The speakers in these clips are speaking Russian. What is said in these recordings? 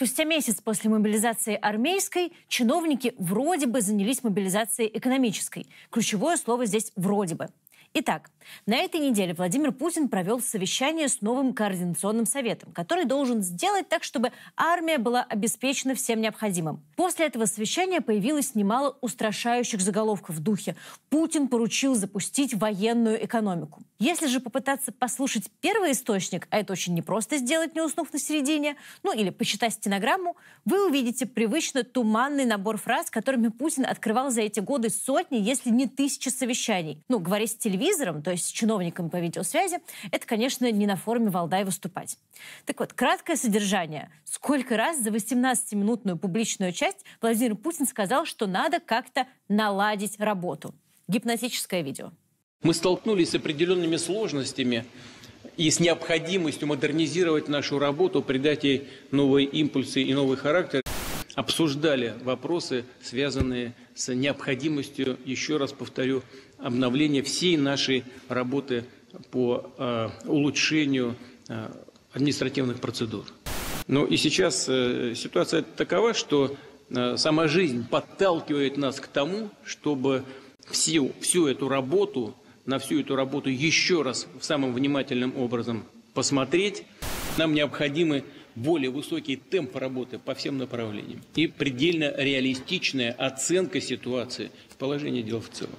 Спустя месяц после мобилизации армейской чиновники вроде бы занялись мобилизацией экономической. Ключевое слово здесь «вроде бы». Итак, на этой неделе Владимир Путин провел совещание с новым координационным советом, который должен сделать так, чтобы армия была обеспечена всем необходимым. После этого совещания появилось немало устрашающих заголовков в духе «Путин поручил запустить военную экономику». Если же попытаться послушать первый источник, а это очень непросто сделать, не уснув на середине, ну или почитать стенограмму, вы увидите привычно туманный набор фраз, которыми Путин открывал за эти годы сотни, если не тысячи совещаний. Ну, говоря с телевизором, телевизором, то есть с чиновниками по видеосвязи, это, конечно, не на форуме Валдай выступать. Так вот, краткое содержание. Сколько раз за 18-минутную публичную часть Владимир Путин сказал, что надо как-то наладить работу. Гипнотическое видео. Мы столкнулись с определенными сложностями и с необходимостью модернизировать нашу работу, придать ей новые импульсы и новый характер обсуждали вопросы, связанные с необходимостью, еще раз повторю, обновления всей нашей работы по э, улучшению э, административных процедур. Ну и сейчас э, ситуация такова, что сама жизнь подталкивает нас к тому, чтобы всю, всю эту работу, на всю эту работу еще раз самым внимательным образом посмотреть. Нам необходимы более высокий темп работы по всем направлениям и предельно реалистичная оценка ситуации, положения дел в целом.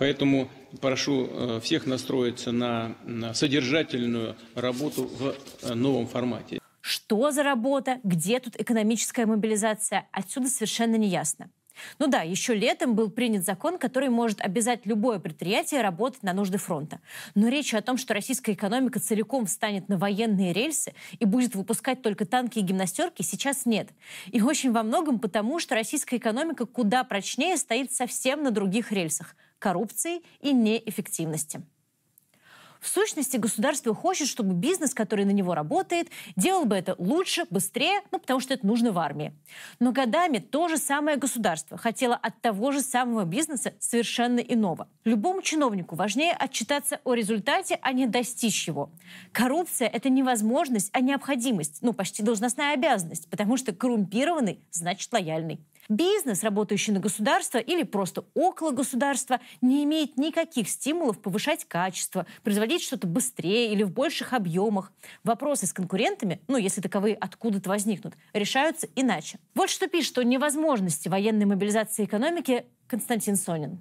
Поэтому прошу э, всех настроиться на, содержательную работу в э, новом формате. Что за работа? Где тут экономическая мобилизация? Отсюда совершенно не ясно. Ну да, еще летом был принят закон, который может обязать любое предприятие работать на нужды фронта. Но речи о том, что российская экономика целиком встанет на военные рельсы и будет выпускать только танки и гимнастерки, сейчас нет. И очень во многом потому, что российская экономика куда прочнее стоит совсем на других рельсах – коррупции и неэффективности. В сущности, государство хочет, чтобы бизнес, который на него работает, делал бы это лучше, быстрее, ну, потому что это нужно в армии. Но годами то же самое государство хотело от того же самого бизнеса совершенно иного. Любому чиновнику важнее отчитаться о результате, а не достичь его. Коррупция – это не возможность, а необходимость, ну, почти должностная обязанность, потому что коррумпированный значит лояльный. Бизнес, работающий на государство или просто около государства, не имеет никаких стимулов повышать качество, производить что-то быстрее или в больших объемах. Вопросы с конкурентами, ну, если таковые откуда-то возникнут, решаются иначе. Вот что пишет о невозможности военной мобилизации экономики Константин Сонин.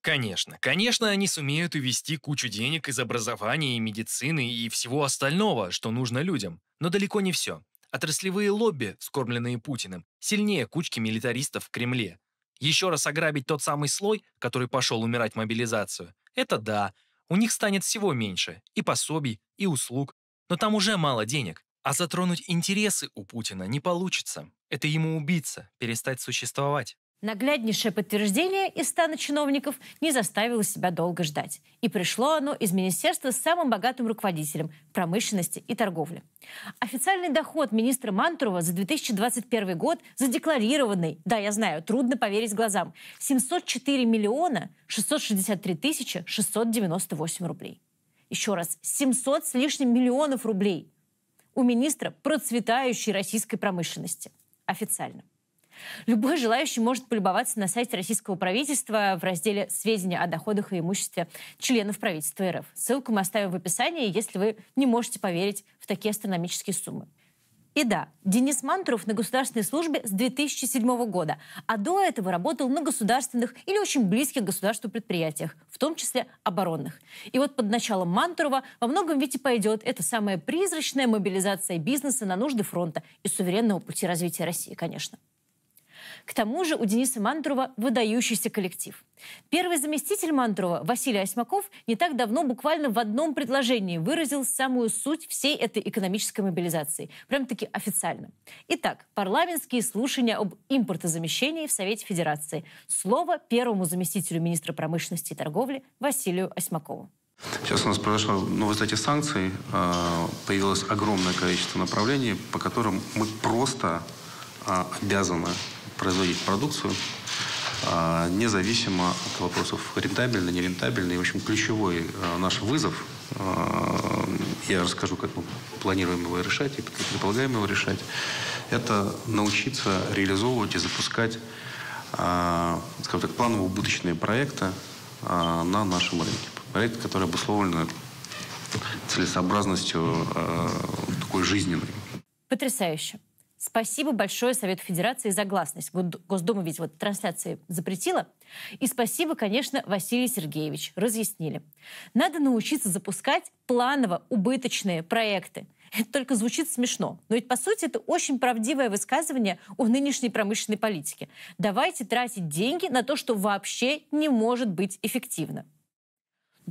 Конечно, конечно, они сумеют увести кучу денег из образования и медицины и всего остального, что нужно людям. Но далеко не все. Отраслевые лобби, скормленные Путиным, сильнее кучки милитаристов в Кремле. Еще раз ограбить тот самый слой, который пошел умирать мобилизацию, это да, у них станет всего меньше, и пособий, и услуг, но там уже мало денег, а затронуть интересы у Путина не получится. Это ему убиться, перестать существовать. Нагляднейшее подтверждение из стана чиновников не заставило себя долго ждать. И пришло оно из министерства с самым богатым руководителем промышленности и торговли. Официальный доход министра Мантурова за 2021 год задекларированный, да, я знаю, трудно поверить глазам, 704 миллиона 663 тысячи 698 рублей. Еще раз, 700 с лишним миллионов рублей у министра процветающей российской промышленности. Официально. Любой желающий может полюбоваться на сайте российского правительства в разделе «Сведения о доходах и имуществе членов правительства РФ». Ссылку мы оставим в описании, если вы не можете поверить в такие астрономические суммы. И да, Денис Мантуров на государственной службе с 2007 года, а до этого работал на государственных или очень близких государству предприятиях, в том числе оборонных. И вот под началом Мантурова во многом ведь и пойдет эта самая призрачная мобилизация бизнеса на нужды фронта и суверенного пути развития России, конечно. К тому же у Дениса Мантурова выдающийся коллектив. Первый заместитель Мантурова Василий Осьмаков не так давно буквально в одном предложении выразил самую суть всей этой экономической мобилизации. Прям-таки официально. Итак, парламентские слушания об импортозамещении в Совете Федерации. Слово первому заместителю министра промышленности и торговли Василию Осьмакову. Сейчас у нас произошло, ну, в результате санкций а, появилось огромное количество направлений, по которым мы просто а, обязаны производить продукцию, а, независимо от вопросов рентабельно, нерентабельно. И, в общем, ключевой а, наш вызов а, я расскажу, как мы планируем его решать и предполагаем его решать, это научиться реализовывать и запускать, скажем так, планово-убыточные проекты на нашем рынке. Проекты, которые обусловлены целесообразностью такой жизненной. Потрясающе. Спасибо большое Совету Федерации за гласность. Госдума ведь вот трансляции запретила. И спасибо, конечно, Василий Сергеевич. Разъяснили. Надо научиться запускать планово-убыточные проекты. Это только звучит смешно. Но ведь, по сути, это очень правдивое высказывание о нынешней промышленной политике. Давайте тратить деньги на то, что вообще не может быть эффективно.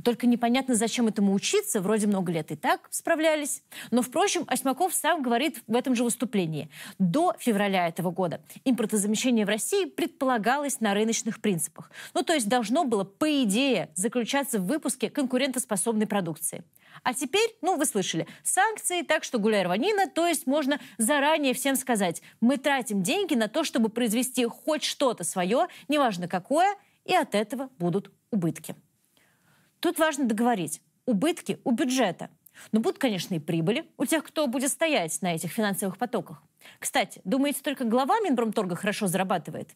Только непонятно, зачем этому учиться, вроде много лет и так справлялись. Но, впрочем, Осьмаков сам говорит в этом же выступлении. До февраля этого года импортозамещение в России предполагалось на рыночных принципах. Ну, то есть должно было, по идее, заключаться в выпуске конкурентоспособной продукции. А теперь, ну, вы слышали, санкции, так что гуляй рванина, то есть можно заранее всем сказать, мы тратим деньги на то, чтобы произвести хоть что-то свое, неважно какое, и от этого будут убытки. Тут важно договорить. Убытки у бюджета. Но будут, конечно, и прибыли у тех, кто будет стоять на этих финансовых потоках. Кстати, думаете, только глава Минпромторга хорошо зарабатывает?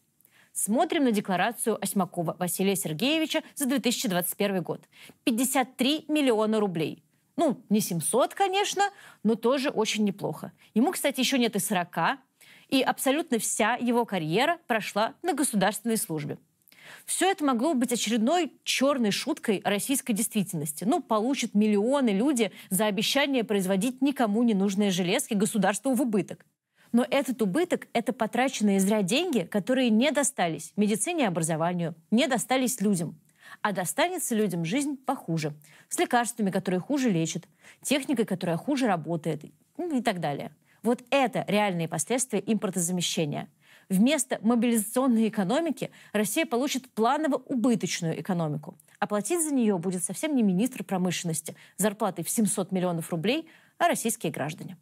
Смотрим на декларацию Осьмакова Василия Сергеевича за 2021 год. 53 миллиона рублей. Ну, не 700, конечно, но тоже очень неплохо. Ему, кстати, еще нет и 40, и абсолютно вся его карьера прошла на государственной службе. Все это могло быть очередной черной шуткой российской действительности. Ну, получат миллионы люди за обещание производить никому не нужные железки государству в убыток. Но этот убыток – это потраченные зря деньги, которые не достались медицине и образованию, не достались людям. А достанется людям жизнь похуже. С лекарствами, которые хуже лечат, техникой, которая хуже работает и так далее. Вот это реальные последствия импортозамещения – Вместо мобилизационной экономики Россия получит планово-убыточную экономику. Оплатить за нее будет совсем не министр промышленности зарплатой в 700 миллионов рублей, а российские граждане.